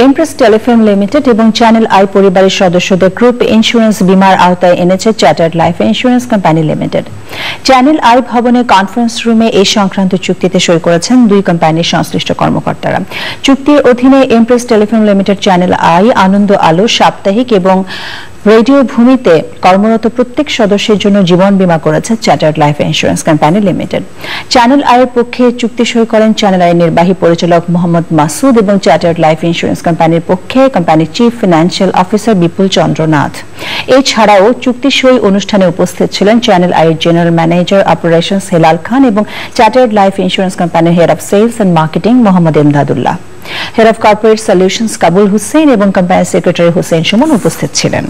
Empress telefilm limited এবং channel I পরিবারের সদস্যদের গ্রুপ ইন্স্যুরেন্স বিমার আওতায় এনেছে chartered life insurance company limited channel I ভবনের কনফারেন্স রুমে এই সংক্রান্ত চুক্তিতে সই করেছেন দুই কোম্পানির সংশ্লিষ্ট কর্মকর্তারা। চুক্তির অধীনে Empress telefilm limited channel I, Ananda Alo, সাপ্তাহিক এবং রেডিও ভূমিতে কর্মরত প্রত্যেক সদস্যের জন্য জীবন বীমা করেছে chartered life insurance company limited channel আয়ের পক্ষে চুক্তি সই করেন চ্যানেল আয়ের নির্বাহী পরিচালক মোহাম্মদ মাসুদ এবং চার্টার্ড লাইফ ইন্স্যুরেন্স কোম্পানির পক্ষে কোম্পানির chief financial officer Bipul Chandranath. এছাড়াও চুক্তি সই অনুষ্ঠানে উপস্থিত ছিলেন চ্যানেল আইয়ের general manager operation Helal Khan এবং চার্টার্ড লাইফ ইন্স্যুরেন্স কোম্পানির head of sales and marketing Mohammad Imdadullah head of corporate solutions Kabul Hossain এবং কোম্পানির সেক্রেটারি হুসেন সুমন উপস্থিত ছিলেন।